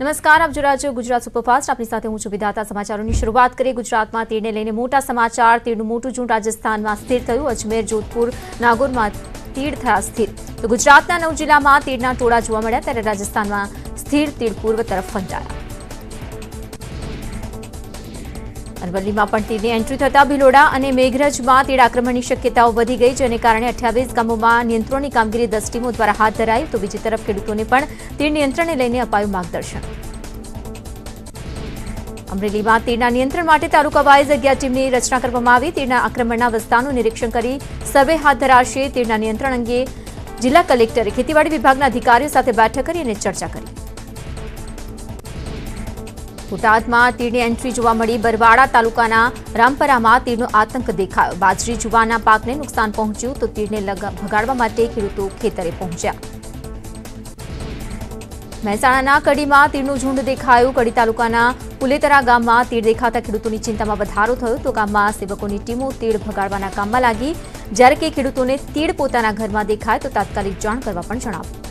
નમસ્કાર, આપ છો ગુજરાત સુપરફાસ્ટ. આપની સાથે હું છું વિધાતા. સમાચારોની શરૂઆત કરીએ ગુજરાતમાં તીડને લઈને. મોટા સમાચાર, તીડનું મોટું ઝુંડ રાજસ્થાનમાં સ્થિર થયું. અજમેર, જોધપુર, નાગોરમાં તીડ થયા સ્થિર. તો ગુજરાતના નવ જિલ્લામાં તીડના ટોળા જોવા મળ્યા, ત્યારે રાજસ્થાનમાં સ્થિર તીડ પૂર્વ તરફ ફંટાયા. અરવલ્લીમાં પણ તીડની એન્ટ્રી થતા ભિલોડા અને મેઘરજમાં તીડ આક્રમણની શક્યતાઓ વધી ગઈ જેને કારણે અઠ્યાવીસ ગામોમાં નિયંત્રણની કામગીરી દસ ટીમો દ્વારા હાથ ધરાઈ તો બીજી તરફ ખેડૂતોને પણ તીડ નિયંત્રણને લઈને અપાયું માર્ગદર્શન. અમરેલીમાં તીડના નિયંત્રણ માટે તાલુકા અગિયાર ટીમની રચના કરવામાં આવી. તીડના આક્રમણના વિસ્તારનું નિરીક્ષણ કરી સર્વે હાથ ધરાશે. તીડના નિયંત્રણ અંગે જિલ્લા કલેક્ટરે ખેતીવાડી વિભાગના અધિકારીઓ સાથે બેઠક કરી અને ચર્ચા કરી. બોટાદમાં તીડની એન્ટ્રી જોવા મળી બરવાડા તાલુકાના રામપરામાં તીડનો આતંક દેખાયો બાજરી જુવારના પાકને નુકસાન પહોંચ્યું તો તીડને ભગાડવા માટે ખેડૂતો ખેતરે પહોંચ્યા મહેસાણાના કડીમાં તીડનું ઝુંડ દેખાયું કડી તાલુકાના પુલેતરા ગામમાં તીડ દેખાતા ખેડૂતોની ચિંતામાં વધારો થયો તો ગામમાં સેવકોની ટીમો તીડ ભગાડવાના કામમાં લાગી જ્યારે કે ખેડૂતોને તીડ પોતાના ઘરમાં દેખાય તો તાત્કાલિક જાણ કરવા પણ જણાવ્યું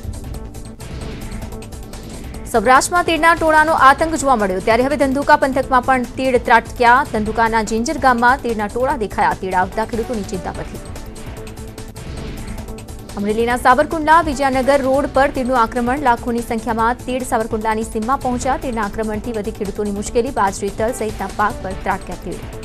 સૌરાષ્ટ્રમાં તીડના ટોળાનો આતંક જોવા મળ્યો ત્યારે હવે ધંધુકા પંથકમાં પણ તીડ ત્રાટક્યા ધંધુકાના જિંજર ગામમાં તીડના ટોળા દેખાયા તીડ આવતા ખેડૂતોની ચિંતા વધી અમરેલીના સાવરકુંડલા વિજયનગર રોડ પર તીડનું આક્રમણ લાખોની સંખ્યામાં તીડ સાવરકુંડલાની સીમમાં પહોંચ્યા તીડના આક્રમણથી વધી ખેડૂતોની મુશ્કેલી બાજરી તલ સહિતના પાક પર ત્રાટક્યા તીડ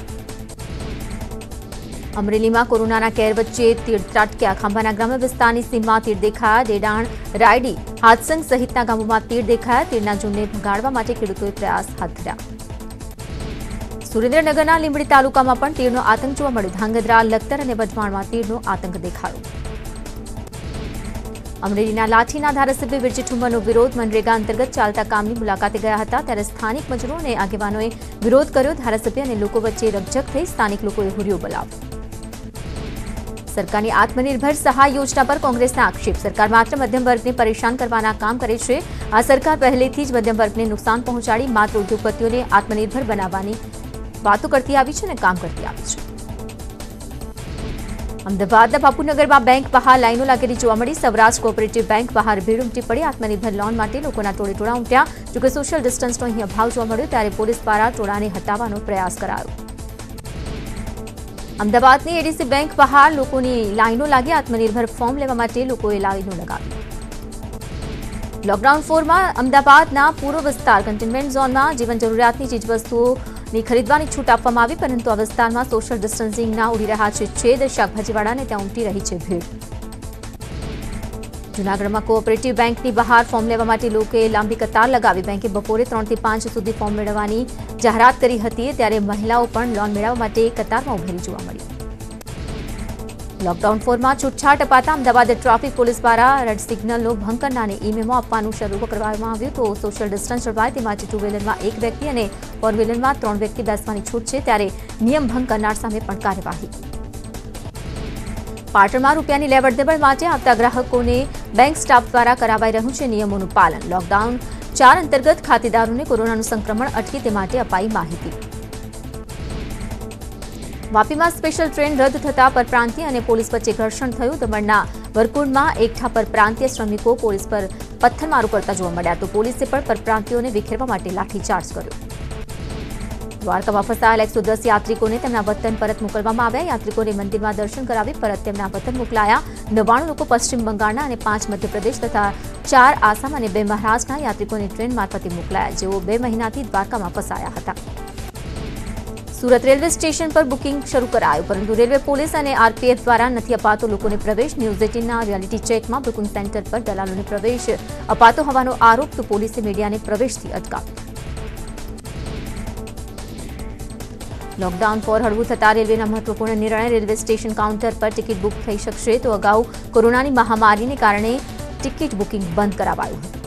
અમરેલીમાં કોરોનાના કેર વચ્ચે તીડ ત્રાટક્યા ખાંભાના ગ્રામ્ય વિસ્તારની સીમમાં તીડ દેખાયા ડેડાણ રાયડી હાથસંગ સહિતના ગામોમાં તીડ દેખાયા તીડના ઝુંડને ભગાડવા માટે ખેડૂતોએ પ્રયાસ હાથ ધર્યા સુરેન્દ્રનગરના લીંબડી તાલુકામાં પણ તીડનો આતંક જોવા મળ્યો ધાંગધ્રા લખતર અને વઢવાણમાં તીડનો આતંક દેખાયો અમરેલીના લાઠીના ધારાસભ્ય વિરજી ઠુમ્મરનો વિરોધ મનરેગા અંતર્ગત ચાલતા કામની મુલાકાતે ગયા હતા ત્યારે સ્થાનિક મજૂરો અને આગેવાનોએ વિરોધ કર્યો ધારાસભ્ય અને લોકો વચ્ચે રકઝક થઈ સ્થાનિક લોકોએ હુરિયો બોલાવ્યો સરકારની આત્મનિર્ભર સહાય યોજના પર કોંગ્રેસના આક્ષેપ સરકાર માત્ર મધ્યમ વર્ગને પરેશાન કરવાના કામ કરે છે આ સરકાર પહેલેથી જ મધ્યમ વર્ગને નુકસાન પહોંચાડી માત્ર ઉદ્યોગપતિઓને આત્મનિર્ભર બનાવવાની વાતો કરતી આવી છે અને કામ કરતી આવી છે અમદાવાદના બાપુનગરમાં બેંક બહાર લાઈનો લાગેલી જોવા મળી સૌરાષ્ટ્ર કોઓપરેટિવ બેંક બહાર ભીડ ઉમટી પડી આત્મનિર્ભર લોન માટે લોકોના ટોળે ટોળા ઉમટ્યા જોકે સોશિયલ ડિસ્ટન્સનો અહીં અભાવ જોવા મળ્યો ત્યારે પોલીસ દ્વારા ટોળાને હટાવવાનો પ્રયાસ કરાયો અમદાવાદની એડીસી બેંક બહાર લોકોની લાઈનો લાગી, આત્મનિર્ભર ફોર્મ લેવા માટે લોકોએ લાઈનો લગાવી. લોકડાઉન ફોરમાં અમદાવાદના પૂર્વ વિસ્તાર કન્ટેનમેન્ટ ઝોનમાં જીવન જરૂરિયાતની ચીજવસ્તુઓની ખરીદવાની છૂટ આપવામાં આવી, પરંતુ આ વિસ્તારમાં સોશિયલ ડિસ્ટન્સિંગના ઉડી રહ્યા છે છેદ. શાકભાજીવાળાને ત્યાં ઉમટી રહી છે ભીડ. જૂનાગઢમાં કોઓપરેટિવ બેંકની બહાર ફોર્મ લેવા માટે લોકોએ લાંબી કતાર લગાવી. બેંકે બપોરે ત્રણથી પાંચ સુધી ફોર્મ મેળવવાની જાહેરાત કરી હતી ત્યારે મહિલાઓ પણ લોન મેળવવા માટે કતારમાં ઉભેલી જોવા મળી લોકડાઉન ફોરમાં છૂટછાટ અપાતા અમદાવાદ ટ્રાફિક પોલીસ દ્વારા રેડ સિગ્નલનો ભંગ કરનારને ઈ મેમો આપવાનું શરૂ કરવામાં આવ્યું તો સોશિયલ ડિસ્ટન્સ જળવાય તે માટે ટુ વ્હીલરમાં એક વ્યક્તિ અને ફોર વ્હીલરમાં ત્રણ વ્યક્તિ બેસવાની છૂટ છે ત્યારે નિયમ ભંગ કરનાર સામે પણ કાર્યવાહી પાટણમાં રૂપિયાની લેવડ દેવડ માટે આવતા ગ્રાહકોને બેંક સ્ટાફ દ્વારા કરાવાઈ રહ્યું છે નિયમોનું પાલન લોકડાઉન ચાર અંતર્ગત ખાતેદારોને કોરોનાનું સંક્રમણ અટકે તે માટે અપાઈ માહિતી વાપીમાં સ્પેશિયલ ટ્રેન રદ થતા પરપ્રાંતીય અને પોલીસ વચ્ચે ઘર્ષણ થયું દમણના વરકુંડમાં એકઠા પરપ્રાંતીય શ્રમિકો પોલીસ પર પથ્થરમારો કરતા જોવા મળ્યા તો પોલીસે પણ પરપ્રાંતિયોને વિખેરવા માટે લાઠીચાર્જ કર્યો દ્વારકામાં ફસાયેલા એકસો દસ યાત્રિકોને તેમના વતન પરત મોકલવામાં આવ્યા. યાત્રિકોને મંદિરમાં દર્શન કરાવી પરત તેમના વતન મોકલાયા. નવ્વાણું લોકો પશ્ચિમ બંગાળના અને પાંચ મધ્યપ્રદેશ તથા ચાર આસામ અને બે મહારાષ્ટ્રના યાત્રિકોને ટ્રેન મારફતે મોકલાયા, જેઓ બે મહિનાથી દ્વારકામાં ફસાયા હતા. સુરત રેલવે સ્ટેશન પર બુકિંગ શરૂ કરાયું, પરંતુ રેલવે પોલીસ અને આરપીએફ દ્વારા નથી અપાતો લોકોને પ્રવેશ. ન્યૂઝ એટીનના રિયાલિટી ચેકમાં બુકિંગ સેન્ટર પર દલાલોને પ્રવેશ અપાતો હોવાનો આરોપ, તો પોલીસે મીડિયાને પ્રવેશથી અટકાવ્યો. લોકડાઉન પર હળવું થતા રેલવેના મહત્વપૂર્ણ નિર્ણય રેલવે સ્ટેશન કાઉન્ટર પર ટિકિટ બુક થઈ શકશે તો અગાઉ કોરોનાની મહામારીને કારણે ટિકિટ બુકિંગ બંધ કરાવાયું હતું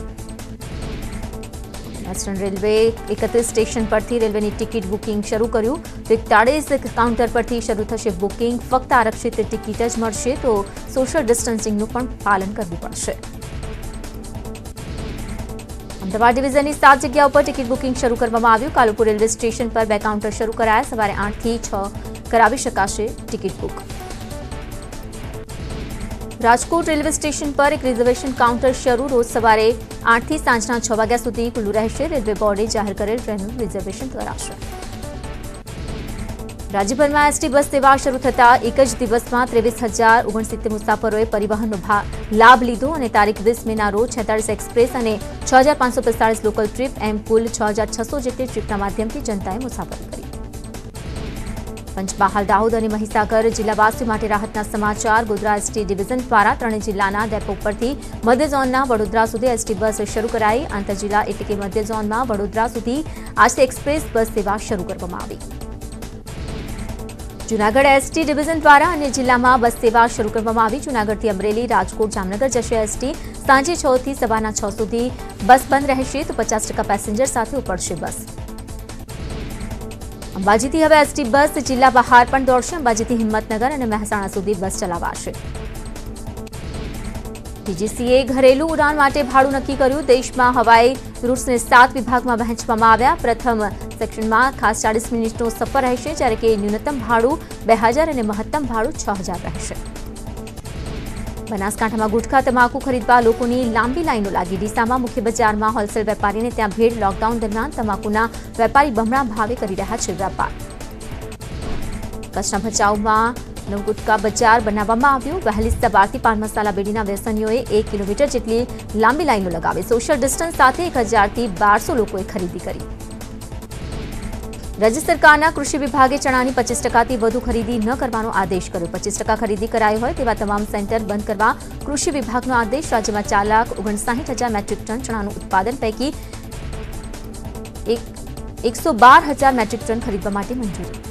વેસ્ટર્ન રેલવે એકત્રીસ સ્ટેશન પરથી રેલવેની ટિકિટ બુકિંગ શરૂ કર્યું તો એકતાળીસ કાઉન્ટર પરથી શરૂ થશે બુકિંગ ફક્ત આરક્ષિત ટિકિટ જ મળશે તો સોશિયલ ડિસ્ટન્સિંગનું પણ પાલન કરવું પડશે અમદાવાદ ડિવિઝનની સાત જગ્યા ઉપર ટિકિટ બુકિંગ શરૂ કરવામાં આવ્યું કાલુપુર રેલવે સ્ટેશન પર બે કાઉન્ટર શરૂ કરાયા સવારે આઠથી છ કરાવી શકાશે ticket book Rajkot railway station પર એક રિઝર્વેશન કાઉન્ટર શરૂ રોજ સવારે આઠથી સાંજના છ વાગ્યા સુધી ખુલ્લું રહેશે રેલવે બોર્ડે જાહેર કરેલ ટ્રેનનું રિઝર્વેશન કરાશે રાજ્યભરમાં એસટી બસ સેવા શરૂ થતા એક જ દિવસમાં ત્રેવીસ હજાર ઓગણસિત્તેર મુસાફરોએ પરિવહનનો લાભ લીધો અને તારીખ વીસ મેના રોજ છેતાળીસ એક્સપ્રેસ અને છ હજાર પાંચસો પિસ્તાળીસ લોકલ ટ્રીપ એમ કુલ છ હજાર છસો જેટલી ટ્રીપના માધ્યમથી જનતાએ મુસાફરી કરી પંચમહાલ દાહોદ અને મહીસાગર જિલ્લાવાસીઓ માટે રાહતના સમાચાર ગોધરા એસટી ડિવિઝન દ્વારા ત્રણેય જિલ્લાના ડેપો પરથી મધ્ય ઝોનના વડોદરા સુધી એસટી બસ શરૂ કરાઈ આંતરજિલ્લા એટલે કે મધ્ય ઝોનમાં વડોદરા સુધી આજથી એક્સપ્રેસ બસ સેવા શરૂ કરવામાં આવી જૂનાગઢ એસટી ડિવિઝન દ્વારા અન્ય જિલ્લામાં બસ સેવા શરૂ કરવામાં આવી. જૂનાગઢથી અમરેલી, રાજકોટ, જામનગર જશે એસટી. સાંજે છ થી સવારના છ સુધી બસ બંધ રહેશે તો પચાસ પેસેન્જર સાથે ઉપડશે બસ. અંબાજીથી હવે એસટી બસ જિલ્લા બહાર પણ દોડશે. અંબાજીથી હિંમતનગર અને મહેસાણા સુધી બસ ચલાવાશે. ડીજીસીએ ઘરેલું ઉડાન માટે ભાડું નક્કી કર્યું દેશમાં હવાઈ રૂટ્સને સાત વિભાગમાં વહેંચવામાં આવ્યા પ્રથમ સેક્શનમાં ખાસ ચાલીસ મિનિટનો સફર રહેશે જ્યારે કે ન્યૂનતમ ભાડું બે હજાર અને મહત્તમ ભાડું છ હજાર રહેશે બનાસકાંઠામાં ગુટખા તમાકુ ખરીદવા લોકોની લાંબી લાઈનો લાગી ડીસામાં મુખ્ય બજારમાં હોલસેલ વેપારીને ત્યાં ભીડ લોકડાઉન દરમિયાન તમાકુના વેપારી બમણા ભાવે કરી રહ્યા છે વેપાર કચ્છના ભચાઉમાં નવ ગુટકા બજાર બનાવવામાં આવ્યું વહેલી સવારથી પાન મસાલા બેડીના વ્યસનીઓએ એક કિલોમીટર જેટલી લાંબી લાઈનો લગાવી સોશિયલ ડિસ્ટન્સ સાથે એક હજારથી બારસો લોકોએ ખરીદી કરી રાજ્ય સરકારના કૃષિ વિભાગે ચણાની પચીસ ટકાથી વધુ ખરીદી ન કરવાનો આદેશ કર્યો પચીસ ટકા ખરીદી કરાઈ હોય તેવા તમામ સેન્ટર બંધ કરવા કૃષિ વિભાગનો આદેશ રાજ્યમાં ચાર લાખ ઓગણસાઠ હજાર મેટ્રિક ટન ચણાનું ઉત્પાદન પૈકી એકસો બાર હજાર મેટ્રિક ટન ખરીદવા માટે મંજૂરી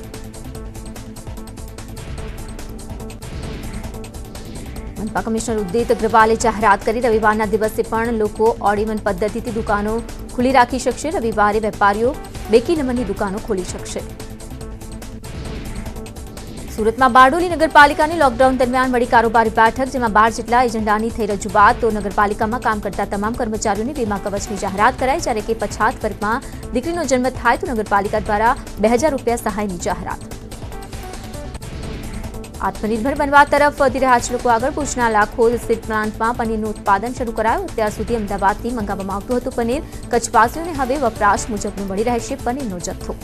મનપા કમિશનર ઉદિત અગ્રવાલે જાહેરાત કરી રવિવારના દિવસે પણ લોકો ઓડિમન પદ્ધતિથી દુકાનો ખુલ્લી રાખી શકશે રવિવારે વેપારીઓ બેકી નંબરની દુકાનો ખોલી શકશે સુરતમાં બારડોલી નગરપાલિકાની લોકડાઉન દરમિયાન મળી કારોબારી બેઠક જેમાં બાર જેટલા એજન્ડાની થઈ રજૂઆત તો નગરપાલિકામાં કામ કરતા તમામ કર્મચારીઓની વીમા કવચની જાહેરાત કરાઈ જ્યારે કે પછાત વર્ગમાં દીકરીનો જન્મ થાય તો નગરપાલિકા દ્વારા બે રૂપિયા સહાયની જાહેરાત આત્મનિર્ભર બનવા તરફ વધી રહ્યા છે લોકો આગળ ભુજના લાખોદ સ્થિત પ્લાન્ટમાં પનીરનું ઉત્પાદન શરૂ કરાયું અત્યાર સુધી અમદાવાદથી મંગાવવામાં આવતું હતું પનીર કચ્છવાસીઓને હવે વપરાશ મુજબનું મળી રહેશે પનીરનો જથ્થો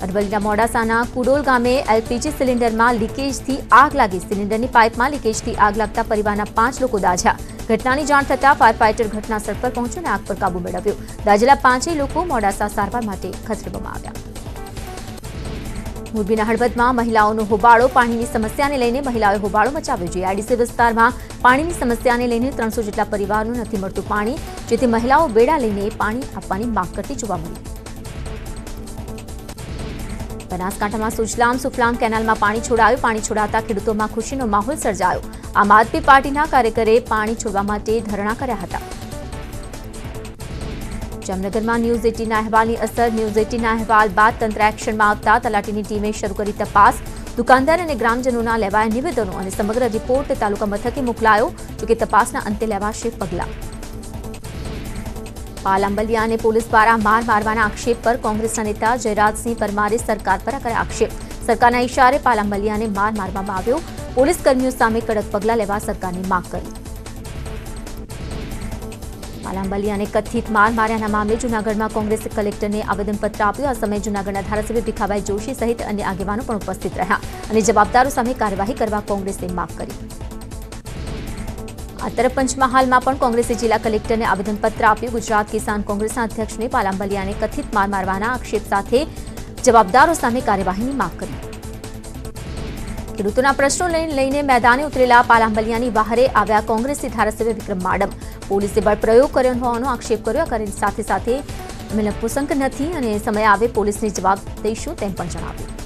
અરવલ્લીના મોડાસાના કુડોલ ગામે એલપીજી સિલિન્ડરમાં લીકેજથી આગ લાગી સિલિન્ડરની પાઇપમાં લીકેજથી આગ લાગતા પરિવારના પાંચ લોકો દાઝ્યા ઘટનાની જાણ થતાં ફાયર ફાઇટર ઘટનાસ્થળ પર પહોંચ્યો અને આગ પર કાબુ મેળવ્યો દાઝેલા પાંચેય લોકો મોડાસા સારવાર માટે ખસેડવામાં આવ્યા મોરબીના હળવદમાં મહિલાઓનો હોબાળો પાણીની સમસ્યાને લઈને મહિલાઓએ હોબાળો મચાવ્યો છે આઈડીસી વિસ્તારમાં પાણીની સમસ્યાને લઈને ત્રણસો જેટલા પરિવારોને નથી મળતું પાણી જેથી મહિલાઓ બેડા લઈને પાણી આપવાની માંગ કરતી જોવા મળી બનાસકાંઠામાં સુજલામ સુફલામ કેનાલમાં પાણી છોડાયું પાણી છોડાતા ખેડૂતોમાં ખુશીનો માહોલ સર્જાયો આમ આદમી પાર્ટીના કાર્યકરે પાણી છોડવા માટે ધરણા કર્યા હતા જામનગરમાં ન્યૂઝ એટીના અહેવાલની અસર ન્યૂઝ એટીના અહેવાલ બાદ તંત્ર એક્શનમાં આવતા તલાટીની ટીમે શરૂ કરી તપાસ દુકાનદાર અને ગ્રામજનોના લેવાયા નિવેદનો અને સમગ્ર રિપોર્ટ તાલુકા મથકે મોકલાયો જોકે તપાસના અંતે લેવાશે પગલાં પાલાંબલિયાને પોલીસ દ્વારા માર મારવાના આક્ષેપ પર કોંગ્રેસના નેતા જયરાજસિંહ પરમારે સરકાર પર કર્યા આક્ષેપ સરકારના ઇશારે પાલાંબલિયાને માર મારવામાં આવ્યો પોલીસ કર્મીઓ સામે કડક પગલાં લેવા સરકારની માંગ કરી પાલાંબલિયાને કથિત માર માર્યાના મામલે જૂનાગઢમાં કોંગ્રેસ કલેક્ટરને આવેદનપત્ર આપ્યું આ સમયે જૂનાગઢના ધારાસભ્ય ભીખાભાઈ જોશી સહિત અન્ય આગેવાનો પણ ઉપસ્થિત રહ્યા અને જવાબદારો સામે કાર્યવાહી કરવા કોંગ્રેસે માંગ કરી આ તરફ પંચમહાલમાં પણ કોંગ્રેસે જિલ્લા કલેક્ટરને આવેદનપત્ર આપ્યું ગુજરાત કિસાન કોંગ્રેસના અધ્યક્ષને પાલાંબલિયાને કથિત માર મારવાના આક્ષેપ સાથે જવાબદારો સામે કાર્યવાહીની માંગ કરી ખેડૂતોના પ્રશ્નો લઈને મેદાને ઉતરેલા પાલાંબલિયાની બહારે આવ્યા કોંગ્રેસી ધારાસભ્ય વિક્રમ માડમ પોલીસે બળપ્રયોગ કર્યો હોવાનો આક્ષેપ કર્યો કરી સાથે સાથે અમે નપુસંક નથી અને સમય આવે પોલીસને જવાબ દઈશું તેમ પણ જણાવ્યું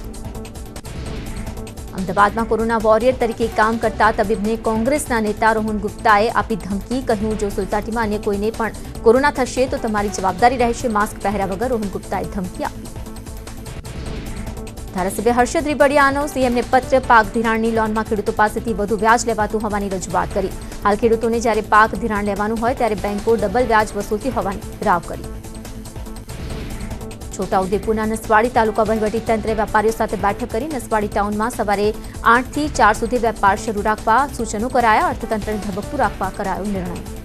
અમદાવાદમાં કોરોના વોરિયર તરીકે કામ કરતા તબીબને કોંગ્રેસના નેતા રોહન ગુપ્તાએ આપી ધમકી કહ્યું જો સોસાયટીમાં અન્ય કોઈને પણ કોરોના થશે તો તમારી જવાબદારી રહેશે માસ્ક પહેર્યા વગર રોહન ગુપ્તાએ ધમકી આપી ધારાસભ્ય હર્ષદ રીબડિયાનો સીએમને પત્ર પાક ધિરાણની લોનમાં ખેડૂતો પાસેથી વધુ વ્યાજ લેવાતું હોવાની રજૂઆત કરી હાલ ખેડૂતોને જ્યારે પાક ધિરાણ લેવાનું હોય ત્યારે બેંકો ડબલ વ્યાજ વસૂલતી હોવાની રાવ કરી છોટાઉદેપુરના નસવાડી તાલુકા વહીવટી તંત્રે વેપારીઓ સાથે બેઠક કરી નસવાડી ટાઉનમાં સવારે આઠથી ચાર સુધી વેપાર શરૂ રાખવા સૂચનો કરાયા અર્થતંત્રને ધબકતું રાખવા કરાયો નિર્ણય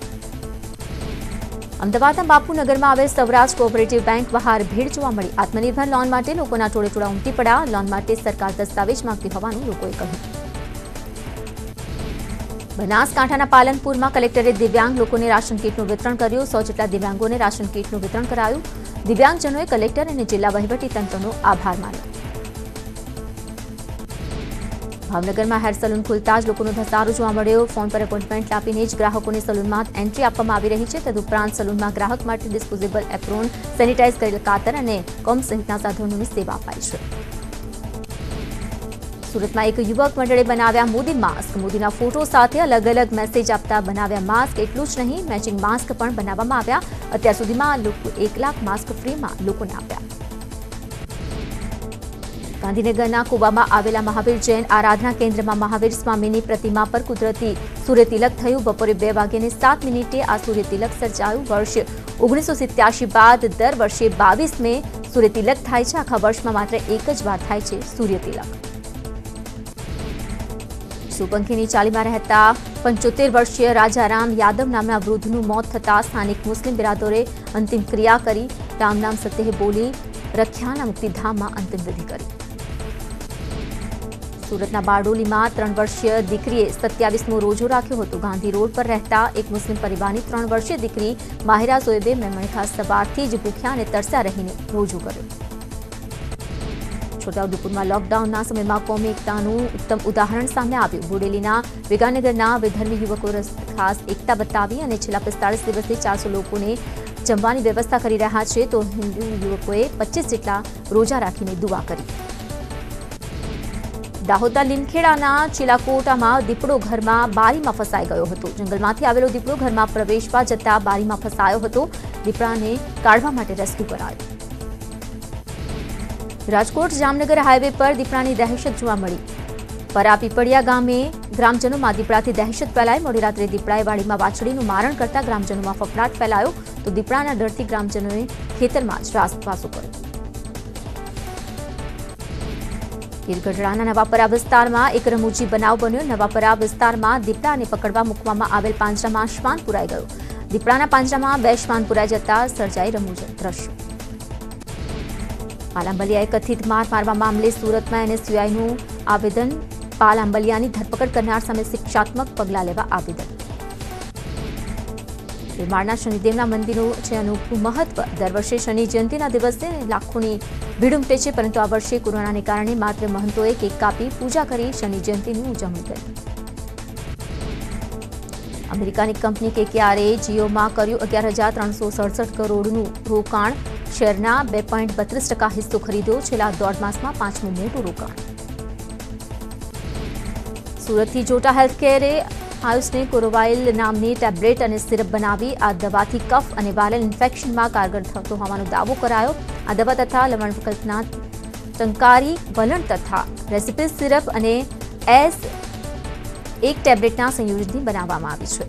અમદાવાદના બાપુનગરમાં આવેલ સૌરાષ્ટ્ર કોઓપરેટિવ બેંક બહાર ભીડ જોવા મળી આત્મનિર્ભર લોન માટે લોકોના ટોળે ટોળા ઉમટી પડ્યા લોન માટે સરકાર દસ્તાવેજ માંગતી હોવાનું લોકોએ કહ્યું બનાસકાંઠાના પાલનપુરમાં કલેક્ટરે દિવ્યાંગ લોકોને રાશન કીટનું વિતરણ કર્યું સો જેટલા દિવ્યાંગોને રાશન કીટનું વિતરણ કરાયું દિવ્યાંગજનોએ કલેક્ટર અને જિલ્લા વહીવટીતંત્રનો આભાર માન્યો ભાવનગરમાં હેર સલૂન ખુલતા જ લોકોનો ધસારો જોવા મળ્યો ફોન પર એપોઇન્ટમેન્ટ આપીને જ ગ્રાહકોને સલૂનમાં એન્ટ્રી આપવામાં આવી રહી છે તદુપરાંત સલૂનમાં ગ્રાહક માટે ડિસ્પોઝેબલ એપ્રોન સેનિટાઇઝ કરેલ કાતર અને કોમ સહિતના સાધનોની સેવા અપાઈ છે સુરતમાં એક યુવક મંડળે બનાવ્યા મોદી માસ્ક મોદીના ફોટો સાથે અલગ અલગ મેસેજ આપતા બનાવ્યા માસ્ક એટલું જ નહીં મેચિંગ માસ્ક પણ બનાવવામાં આવ્યા અત્યાર સુધીમાં લોકો એક લાખ માસ્ક ફ્રીમાં લોકોને આપ્યા ગાંધીનગરના કુવામાં આવેલા મહાવીર જૈન આરાધના કેન્દ્રમાં મહાવીર સ્વામીની પ્રતિમા પર કુદરતી સૂર્યતિલક થયું. બપોરે બે વાગ્યાને સાત મિનિટે આ સૂર્ય તિલક સર્જાયું. વર્ષ ઓગણીસો સિત્યાસી બાદ દર વર્ષે બાવીસ મે સૂર્ય તિલક થાય છે. આખા વર્ષમાં માત્ર એક જ વાર થાય છે સૂર્ય તિલક. સુપંખીની ચાલીમાં રહેતા પંચોતેર વર્ષીય રાજારામ યાદવ નામના વૃદ્ધનું મોત થતાં સ્થાનિક મુસ્લિમ બિરાદરોએ અંતિમ ક્રિયા કરી. રામ નામ સત્યે બોલી, રખ્યાના મુક્તિધામમાં અંતિમ વિધિ કરી. સુરતના બારડોલીમાં ત્રણ વર્ષીય દીકરીએ સત્યાવીસમો રોજો રાખ્યો હતો ગાંધી રોડ પર રહેતા એક મુસ્લિમ પરિવારની ત્રણ વર્ષીય દીકરી માહિરા સોએબે મેમણખા સવારથી જ ભૂખ્યા અને તરસ્યા રહીને રોજો કર્યો છોટાઉદેપુરમાં લોકડાઉનના સમયમાં કોમી એકતાનું ઉત્તમ ઉદાહરણ સામે આવ્યું બોડેલીના વિગાનગરના વિધર્મી યુવકો ખાસ એકતા બતાવી અને છેલ્લા પિસ્તાળીસ દિવસથી ચારસો લોકોને જમવાની વ્યવસ્થા કરી રહ્યા છે તો હિન્દુ યુવકોએ પચીસ જેટલા રોજા રાખીને દુઆ કરી દાહોદના લીમખેડાના ચીલાકોટામાં દીપડો ઘરમાં બારીમાં ફસાઈ ગયો હતો. જંગલમાંથી આવેલો દીપડો ઘરમાં પ્રવેશવા જતા બારીમાં ફસાયો હતો. દીપડાને કાઢવા માટે રેસ્ક્યુ કરાયો. રાજકોટ જામનગર હાઈવે પર દીપડાની દહેશત જોવા મળી. પરાપીપળિયા ગામે ગ્રામજનોમાં દીપડાથી દહેશત ફેલાઈ. મોડી રાત્રે દીપડાએ વાડીમાં વાછડીનું મારણ કરતા ગ્રામજનોમાં ફફડાટ ફેલાયો તો દીપડાના ડરથી ગ્રામજનોએ ખેતરમાં જ રાસપાસો કર્યો. ગીરગઢડાના નવાપરા વિસ્તારમાં એક રમૂજી બનાવ બન્યો નવાપરા વિસ્તારમાં દીપડાને પકડવા મૂકવામાં આવેલ પાંજરામાં શ્વાન પુરાઈ ગયો દીપડાના પાંજરામાં બે શ્વાન પુરાઈ જતા સર્જાઈ રમૂજ દ્રશ્યો પાલાંબલિયાએ કથિત માર મારવા મામલે સુરતમાં એનએસયુઆઈનું આવેદન પાલાંબલિયાની ધરપકડ કરનાર સામે શિક્ષાત્મક પગલાં લેવા આવેદન નિર્માણના શનિદેવના મંદિરનું છે અનોખું મહત્વ દર વર્ષે શનિ જયંતિના દિવસે લાખોની ભીડ ઉમટે છે, પરંતુ આ વર્ષે કોરોનાને કારણે માત્ર મહંતોએ કેક કાપી પૂજા કરી, શનિ જયંતિની ઉજવણી કરી. અમેરિકાની કંપની કેકેઆરએ જીઓમાં કર્યું અગિયાર હજાર ત્રણસો સડસઠ કરોડનું રોકાણ. શેરના બે પોઈન્ટ બત્રીસ ટકા હિસ્સો ખરીદ્યો, છેલ્લા દોઢ માસમાં પાંચમું મોટું રોકાણ. સુરતથી જોટા હેલ્થકેરે આયુષને કોરોવાઇલ નામની ટેબ્લેટ અને સિરપ બનાવી આ દવાથી કફ અને વાયરલ ઇન્ફેક્શનમાં કારગર થતો હોવાનો દાવો કરાયો. આ દવા તથા લવણ વિકલ્પના ટંકારી, વલણ તથા રેસિપી સિરપ અને એસ એક ટેબ્લેટના સંયોજનથી બનાવવામાં આવી છે.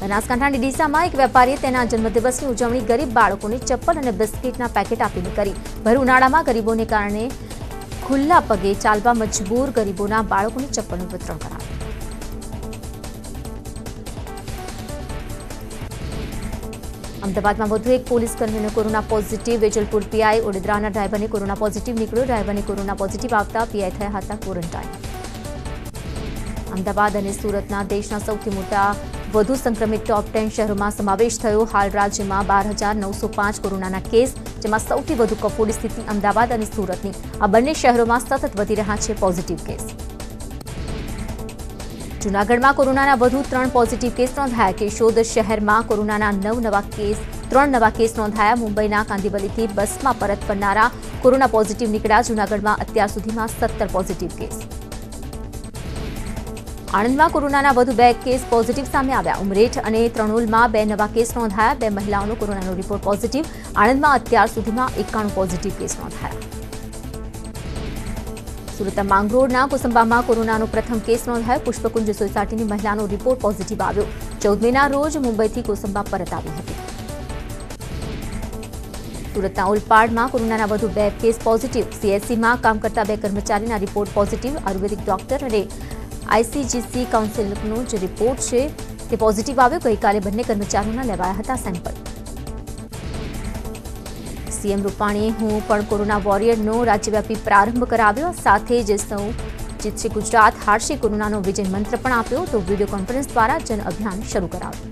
બનાસકાંઠાના ડીસામાં એક વેપારીએ તેના જન્મદિવસની ઉજવણી ગરીબ બાળકોને ચપ્પલ અને બિસ્કીટના પેકેટ આપીને કરી. ભર ઉનાળામાં ગરીબોને કારણે ખુલ્લા પગે ચાલવા મજબૂર ગરીબોના બાળકોને ચપ્પલનું વિતરણ કરાયું. અમદાવાદમાં વધુ એક પોલીસ કર્મીનો કોરોના પોઝિટિવ, વેજલપુર પીઆઈ ઓડિદ્રાના ડ્રાઈવરને કોરોના પોઝિટિવ નીકળ્યો. ડ્રાઈવરને કોરોના પોઝિટિવ આવતા પીઆઈ થયા હતા ક્વોરન્ટાઇન. અમદાવાદ અને સુરતના દેશના સૌથી મોટા, વધુ સંક્રમિત ટોપ ટેન શહેરોમાં સમાવેશ થયો. હાલ રાજ્યમાં બાર હજાર નવસો પાંચ કોરોનાના કેસ, જેમાં સૌથી વધુ કફોડી સ્થિતિ અમદાવાદ અને સુરતની. આ બંને શહેરોમાં સતત વધી રહ્યા છે પોઝિટિવ કેસ જૂનાગઢમાં કોરોનાના વધુ ત્રણ પોઝિટિવ કેસ નોંધાયા કેશોદ શહેરમાં કોરોનાના નવ નવા કેસ ત્રણ નવા કેસ નોંધાયા મુંબઈના કાંદીવલીથી બસમાં પરત ફરનારા કોરોના પોઝિટિવ નીકળ્યા જૂનાગઢમાં અત્યાર સુધીમાં સત્તર પોઝિટિવ કેસ આણંદમાં કોરોનાના વધુ બે કેસ પોઝિટિવ સામે આવ્યા ઉમરેઠ અને ત્રણોલમાં બે નવા કેસ નોંધાયા બે મહિલાઓનો કોરોનાનો રિપોર્ટ પોઝિટિવ આણંદમાં અત્યાર સુધીમાં એકાણું પોઝિટિવ કેસ નોંધાયા સુરતના માંગરોળના કુસંબામાં કોરોનાનો પ્રથમ કેસ નોંધાયો પુષ્પકુંજ સોસાયટીની મહિલાનો રિપોર્ટ પોઝિટિવ આવ્યો ચૌદ મેના રોજ મુંબઈથી કોસંબા પરત આવી હતી સુરતના ઓલપાડમાં કોરોનાના વધુ બે કેસ પોઝિટિવ સીએસસીમાં કામ કરતા બે કર્મચારીના રિપોર્ટ પોઝિટિવ આયુર્વેદિક ડોક્ટર અને આઈસીજીસી કાઉન્સિલનો જે રિપોર્ટ છે તે પોઝિટિવ આવ્યો ગઈકાલે બંને કર્મચારીઓના લેવાયા હતા સેમ્પલ સીએમ રૂપાણીએ હું પણ કોરોના વોરિયરનો રાજ્યવ્યાપી પ્રારંભ કરાવ્યો. સાથે જ સૌ જીતશે ગુજરાત હારશે કોરોનાનો વિજય મંત્ર પણ આપ્યો તો વીડિયો કોન્ફરન્સ દ્વારા જન અભિયાન શરૂ કરાવ્યું.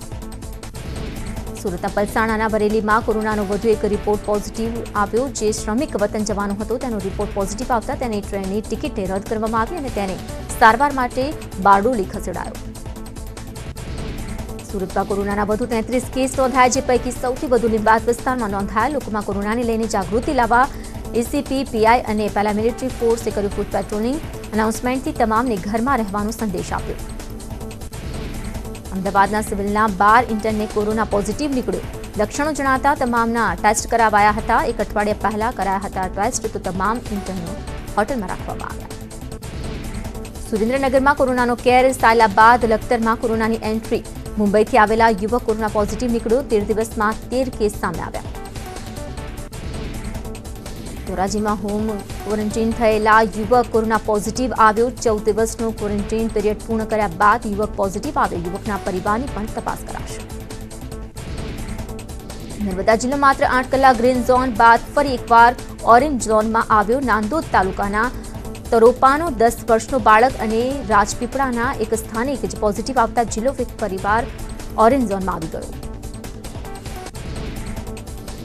સુરતના પલસાણાના બરેલીમાં કોરોનાનો વધુ એક રિપોર્ટ પોઝિટિવ આવ્યો. જે શ્રમિક વતન જવાનો હતો તેનો રિપોર્ટ પોઝિટિવ આવતા તેની ટ્રેનની ટિકિટને રદ કરવામાં આવી અને તેને સારવાર માટે બારડોલી ખસેડાયો. સુરતમાં કોરોનાના વધુ તેત્રીસ કેસ નોંધાયા, જે પૈકી સૌથી વધુ લીંબાત વિસ્તારમાં નોંધાયા લોકોમાં કોરોનાને લઈને જાગૃતિ લાવવા એસીપી પીઆઈ અને પેરામિલિટરી ફોર્સે કર્યું ફૂડ પેટ્રોલિંગ અનાઉન્સમેન્ટથી તમામને ઘરમાં રહેવાનો સંદેશ આપ્યો. અમદાવાદના સિવિલના બાર ઇન્ટરને કોરોના પોઝિટિવ નીકળ્યો. લક્ષણો જણાતા તમામના ટેસ્ટ કરાવાયા હતા. એક અઠવાડિયા પહેલા કરાયા હતા ટેસ્ટ તો તમામ ઇન્ટરનો હોટલમાં રાખવામાં આવ્યા. સુરેન્દ્રનગરમાં કોરોનાનો કેર સાયલા બાદ લખતરમાં કોરોનાની એન્ટ્રી મુંબઈથી આવેલા યુવક કોરોના પોઝિટિવ નીકળ્યો તેર દિવસમાં તેર કેસ સામે આવ્યા ધોરાજીમાં હોમ ક્વોરન્ટીન થયેલા યુવક કોરોના પોઝિટિવ આવ્યો ચૌદ દિવસનો ક્વોરન્ટીન પીરિયડ પૂર્ણ કર્યા બાદ યુવક પોઝિટિવ આવ્યો યુવકના પરિવારની પણ તપાસ કરાશે નર્મદા જિલ્લો માત્ર આઠ કલાક ગ્રીન ઝોન બાદ ફરી એકવાર ઓરેન્જ ઝોનમાં આવ્યો નાંદોદ તાલુકાના તરોપાનો દસ વર્ષનો બાળક અને રાજપીપળાના એક સ્થાનિક જ પોઝિટિવ આવતા જિલ્લો પરિવાર ઓરેન્જ ઝોનમાં આવી ગયો.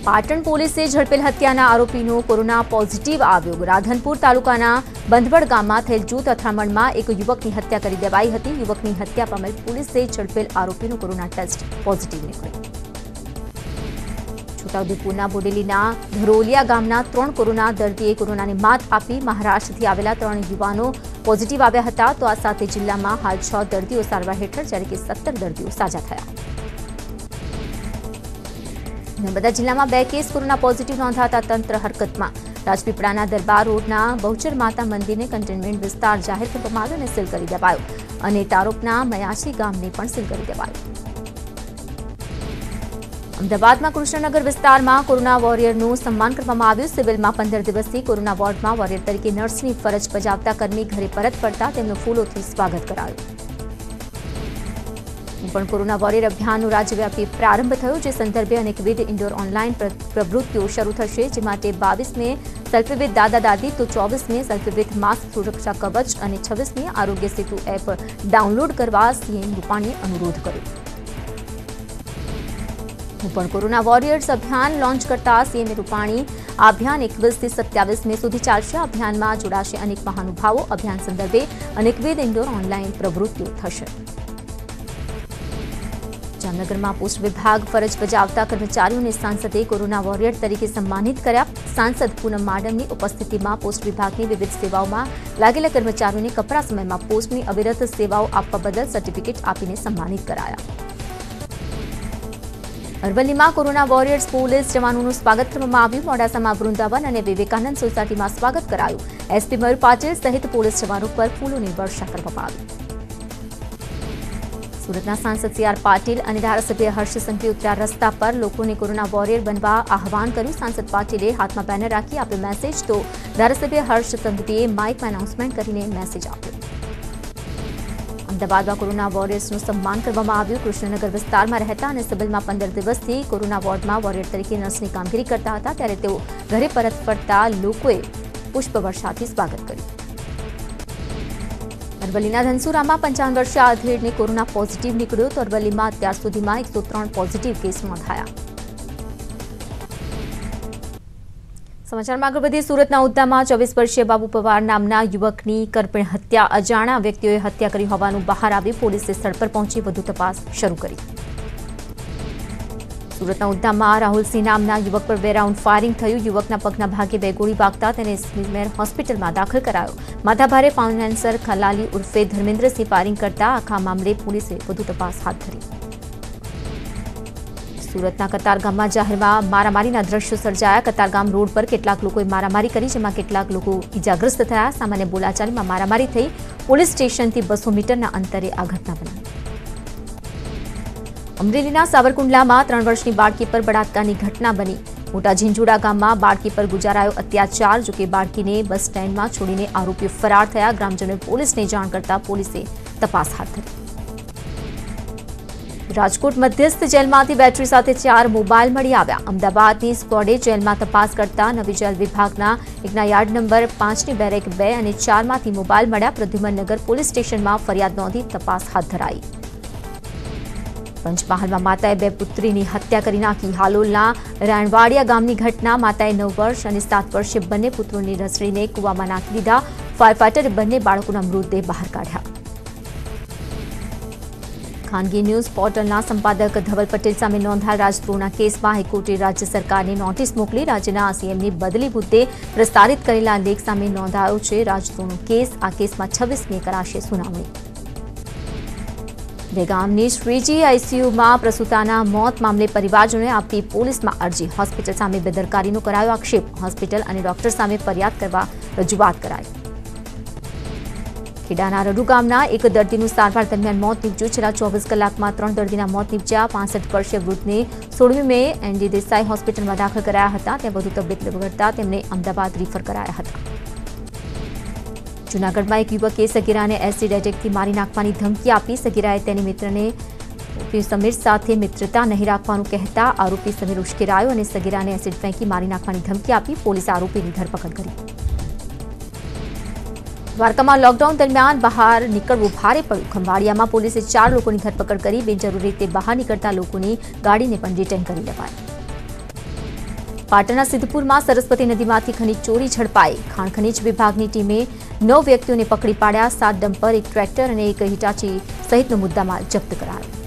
પાટણ પોલીસે ઝડપેલ હત્યાના આરોપીનો કોરોના પોઝિટિવ આવ્યો. રાધનપુર તાલુકાના બંધવડ ગામમાં થયેલ જૂથ અથડામણમાં એક યુવકની હત્યા કરી દેવાઈ હતી. યુવકની હત્યા પામેલ પોલીસે ઝડપેલ આરોપીનો કોરોના ટેસ્ટ પોઝિટિવ નીકળ્યો. છોટાઉદેપુરના બોડેલીના ધરોલિયા ગામના ત્રણ કોરોના દર્દીએ કોરોનાની માત આપી મહારાષ્ટ્રથી આવેલા ત્રણ યુવાનો પોઝિટિવ આવ્યા હતા તો આ સાથે જિલ્લામાં હાલ છ દર્દીઓ સારવાર હેઠળ જ્યારે કે સત્તર દર્દીઓ સાજા થયા નર્મદા જિલ્લામાં બે કેસ કોરોના પોઝિટિવ નોંધાતા તંત્ર હરકતમાં રાજપીપળાના દરબાર રોડના બહુચર માતા મંદિરને કન્ટેનમેન્ટ વિસ્તાર જાહેર કરવામાં આવ્યો અને સીલ કરી દેવાયો અને તારોપના મયાસી ગામને પણ સીલ કરી દેવાયું અમદાવાદમાં કૃષ્ણનગર વિસ્તારમાં કોરોના વોરિયરનું સન્માન કરવામાં આવ્યું સિવિલમાં પંદર દિવસથી કોરોના વોર્ડમાં વોરિયર તરીકે નર્સની ફરજ બજાવતા કર્મી ઘરે પરત ફરતા તેમનું ફૂલોથી સ્વાગત કરાયું પણ કોરોના વોરિયર અભિયાનનો રાજ્યવ્યાપી પ્રારંભ થયો જે સંદર્ભે અનેકવિધ ઇન્ડોર ઓનલાઈન પ્રવૃત્તિઓ શરૂ થશે જે માટે બાવીસમે સેલ્ફી વિથ દાદા દાદી તો ચોવીસમે સેલ્ફી વિથ માસ્ક સુરક્ષા કવચ અને છવ્વીસમી આરોગ્ય સેતુ એપ ડાઉનલોડ કરવા સીએમ રૂપાણીએ અનુરોધ કર્યો હું પણ કોરોના વોરિયર્સ અભિયાન લોન્ચ કરતા સીએમ રૂપાણી આ અભિયાન એકવીસથી સત્યાવીસ મે સુધી ચાલશે. અભિયાનમાં જોડાશે અનેક મહાનુભાવો. અભિયાન સંદર્ભે અનેકવિધ ઇન્ડોર ઓનલાઈન પ્રવૃત્તિઓ થશે. જામનગરમાં પોસ્ટ વિભાગ ફરજ બજાવતા કર્મચારીઓને સાંસદે કોરોના વોરિયર તરીકે સન્માનિત કર્યા. સાંસદ પૂનમ માડમની ઉપસ્થિતિમાં પોસ્ટ વિભાગની વિવિધ સેવાઓમાં લાગેલા કર્મચારીઓને કપરા સમયમાં પોસ્ટની અવિરત સેવાઓ આપવા બદલ સર્ટિફિકેટ આપીને સન્માનિત કરાયા. અરવલ્લીમાં કોરોના વોરિયર્સ પોલીસ જવાનોનું સ્વાગત કરવામાં આવ્યું મોડાસામાં વૃંદાવન અને વિવેકાનંદ સોસાયટીમાં સ્વાગત કરાયું એસપી મયુર પાટીલ સહિત પોલીસ જવાનો પર ફૂલોની વર્ષા કરવામાં આવી સુરતના સાંસદ સી આર પાટીલ અને ધારાસભ્ય હર્ષ સંઘવી ઉતર્યા રસ્તા પર લોકોને કોરોના વોરિયર બનવા આહવાન કર્યું સાંસદ પાટીલે હાથમાં બેનર રાખી આપ્યો મેસેજ તો ધારાસભ્ય હર્ષ સંઘવીએ માઇકમાં એનાઉન્સમેન્ટ કરીને મેસેજ આપ્યો અમદાવાદમાં કોરોના વોરિયર્સનું સન્માન કરવામાં આવ્યું કૃષ્ણનગર વિસ્તારમાં રહેતા અને સિવિલમાં પંદર દિવસથી કોરોના વોર્ડમાં વોરિયર તરીકે નર્સની કામગીરી કરતા હતા ત્યારે તેઓ ઘરે પરત ફરતા લોકોએ પુષ્પવર્ષાથી સ્વાગત કર્યું અરવલ્લીના ધનસુરામાં પંચાવન વર્ષીય આધેડને કોરોના પોઝિટિવ નીકળ્યો તો અરવલ્લીમાં અત્યાર સુધીમાં એકસો ત્રણ પોઝિટિવ કેસ નોંધાયા સમાચારમાં આગળ વધીએ સુરતના ઉદ્દામાં ચોવીસ વર્ષીય બાબુ પવાર નામના યુવકની કરપીણ હત્યા અજાણા વ્યક્તિઓએ હત્યા કરી હોવાનું બહાર આવ્યું પોલીસે સ્થળ પર પહોંચી વધુ તપાસ શરૂ કરી સુરતના ઉદ્દામમાં રાહુલસિંહ નામના યુવક પર બે રાઉન્ડ ફાયરિંગ થયું યુવકના પગના ભાગે બે ગોળી વાગતા તેને સ્મિમેર હોસ્પિટલમાં દાખલ કરાયો માથાભારે ફાઇનાન્સર ખલાલી ઉર્ફે ધર્મેન્દ્રસિંહ ફાયરિંગ કરતા આખા મામલે પોલીસે વધુ તપાસ હાથ ધરી સુરતના કતારગામમાં જાહેરમાં મારામારીના દ્રશ્યો સર્જાયા. કતારગામ રોડ પર કેટલાક લોકોએ મારામારી કરી, જેમાં કેટલાક લોકો ઇજાગ્રસ્ત થયા. સામાન્ય બોલાચાલીમાં મારામારી થઈ. પોલીસ સ્ટેશનથી બસો મીટરના અંતરે આ ઘટના બની. અમરેલીના સાવરકુંડલામાં ત્રણ વર્ષની બાળકી પર બળાત્કારની ઘટના બની. મોટા ઝીંઝુડા ગામમાં બાળકી પર ગુજારાયો અત્યાચાર જોકે બાળકીને બસ સ્ટેન્ડમાં છોડીને આરોપીઓ ફરાર થયા. ગ્રામજનોએ પોલીસને જાણ કરતા પોલીસે તપાસ હાથ ધરી. રાજકોટ મધ્યસ્થ જેલમાંથી બેટરી સાથે ચાર મોબાઈલ મળી આવ્યા. અમદાવાદની સ્કોડે જેલમાં તપાસ કરતા નવી જેલ વિભાગના એકના યાર્ડ નંબર પાંચની બેરેક બે અને ચારમાંથી મોબાઈલ મળ્યા. પ્રદ્યુમનનગર પોલીસ સ્ટેશનમાં ફરિયાદ નોંધી તપાસ હાથ ધરાઈ. પંચમહાલમાં માતાએ બે પુત્રીની હત્યા કરી નાખી. હાલોલના રાણવાડિયા ગામની ઘટના. માતાએ નવ વર્ષ અને સાત વર્ષે બંને પુત્રોની રસડીને કૂવામાં નાખી દીધા. ફાયર ફાઈટરે બંને બાળકોના મૃતદેહ બહાર કાઢ્યા. ખાનગી ન્યૂઝ પોર્ટલના સંપાદક ધવલ પટેલ સામે નોંધાયેલ રાજદ્રોહના કેસમાં હાઈકોર્ટે રાજ્ય સરકારને નોટિસ મોકલી રાજ્યના સીએમની બદલી મુદ્દે પ્રસ્તારિત કરેલા લેખ સામે નોંધાયો છે રાજદ્રોહનો કેસ આ કેસમાં છવ્વીસ મે કરાશે સુનાવણી દહેગામની શ્રીજી આઈસીયુમાં પ્રસૂતાના મોત મામલે પરિવારજનોએ આપી પોલીસમાં અરજી હોસ્પિટલ સામે બેદરકારીનો કરાયો આક્ષેપ હોસ્પિટલ અને ડોક્ટર સામે ફરિયાદ કરવા રજૂઆત કરાઈ ખેડાના રડુ ગામના એક દર્દીનું સારવાર દરમિયાન મોત નીપજ્યું છેલ્લા ચોવીસ કલાકમાં ત્રણ દર્દીના મોત નીપજ્યા પાસઠ વર્ષીય વૃદ્ધને સોળમી મે એનડી દેસાઈ હોસ્પિટલમાં દાખલ કરાયા હતા ત્યાં વધુ તબિયત બગડતા તેમને અમદાવાદ રિફર કરાયા હતા જૂનાગઢમાં એક યુવકે સગીરાને એસિડ એટેકથી મારી નાખવાની ધમકી આપી સગીરાએ તેની મિત્રને સમીર સાથે મિત્રતા નહીં રાખવાનું કહેતા આરોપી સમીર ઉશ્કેરાયો અને સગીરાને એસિડ ફેંકી મારી નાખવાની ધમકી આપી પોલીસે આરોપીની ધરપકડ કરી દ્વારકામાં લોકડાઉન દરમિયાન બહાર નીકળવું ભારે પડ્યું. ખંભાળિયામાં પોલીસે ચાર લોકોની ધરપકડ કરી બિનજરૂરી રીતે બહાર નીકળતા લોકોની ગાડીને પણ ડિટેન કરી લેવાઈ. પાટણના સિદ્ધપુરમાં સરસ્વતી નદીમાંથી ખનીજ ચોરી ઝડપાઈ. ખાણ ખનીજ વિભાગની ટીમે નવ વ્યક્તિઓને પકડી પાડ્યા, સાત ડમ્પર, એક ટ્રેક્ટર અને એક હિટાચી સહિતનો મુદ્દામાલ જપ્ત કરાયો.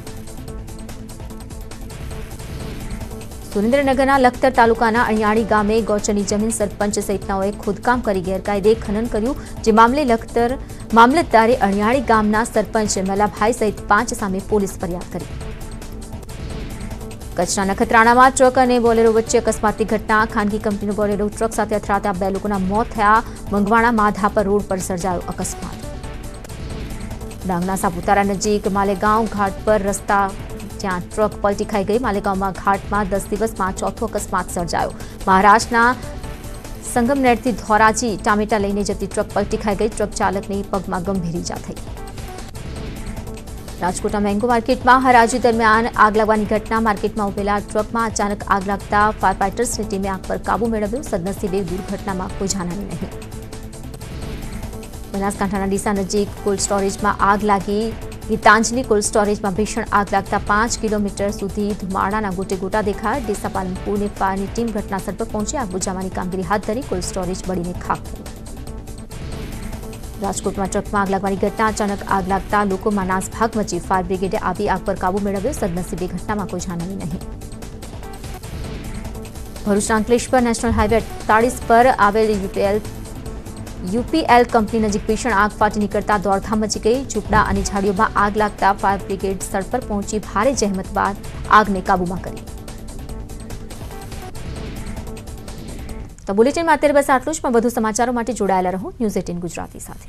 સુરેન્દ્રનગરના લખતર તાલુકાના અણિયાળી ગામે ગૌચરની જમીન સરપંચ સહિતનાઓએ ખોદકામ કરી ગેરકાયદે ખનન કર્યું જે મામલે લખતર મામલતદારે અણિયાળી ગામના સરપંચ મલાભાઈ સહિત પાંચ સામે પોલીસ ફરિયાદ કરી કચ્છના નખત્રાણામાં ટ્રક અને બોલેરો વચ્ચે અકસ્માતની ઘટના ખાનગી કંપનીનો બોલેરો ટ્રક સાથે અથડાતા બે લોકોના મોત થયા મંગવાણા માધાપર રોડ પર સર્જાયો અકસ્માત ડાંગના સાપુતારા નજીક માલેગાંવ ઘાટ પર રસ્તા જ્યાં ટ્રક પલટી ખાઈ ગઈ માલેગાંવમાં ઘાટમાં દસ દિવસમાં ચોથો અકસ્માત સર્જાયો મહારાષ્ટ્રના સંગમનેરથી ધોરાજી ટામેટા લઈને જતી ટ્રક પલટી ખાઈ ગઈ ટ્રક ચાલકની પગમાં ગંભીર ઇજા થઈ રાજકોટના મેંગો માર્કેટમાં હરાજી દરમિયાન આગ લાગવાની ઘટના માર્કેટમાં ઉભેલા ટ્રકમાં અચાનક આગ લાગતા ફાયર ફાઇટર્સની ટીમે આગ પર કાબુ મેળવ્યો સદનસીબે દુર્ઘટનામાં કોઈ જાનહાની નહીં બનાસકાંઠાના ડીસા નજીક કોલ્ડ સ્ટોરેજમાં આગ લાગી ગીતાંજલિ કોલ્ડ સ્ટોરેજમાં ભીષણ આગ લાગતા પાંચ કિલોમીટર સુધી ધુમાડાના ગોટે ગોટા દેખાયા ડીસા પાલનપુરની ફાયરની ટીમ ઘટનાસ્થળ પર પહોંચી આગ બુઝાવવાની કામગીરી હાથ ધરી કોલ્ડ સ્ટોરેજ બળીને ખાક થયું રાજકોટમાં ટ્રકમાં આગ લાગવાની ઘટના અચાનક આગ લાગતા લોકોમાં નાસભાગ મચી ફાયર બ્રિગેડે આવી આગ પર કાબુ મેળવ્યો સદનસીબે ઘટનામાં કોઈ જાનહાની નહીં ભરૂચના અંકલેશ્વર નેશનલ હાઈવે અડતાળીસ પર આવેલ યુપીએલ યુપીએલ કંપની નજીક ભીષણ આગ ફાટી નીકળતા દોડધામ મચી ગઈ ઝૂંપડા અને ઝાડીઓમાં આગ લાગતા ફાયર બ્રિગેડ સ્થળ પર પહોંચી ભારે જહેમત બાદ આગને કાબૂમાં કરી તો બુલેટિનમાં અત્યારે બસ આટલું જ પણ વધુ સમાચારો માટે જોડાયેલા રહો ન્યૂઝ એટીન ગુજરાતી સાથે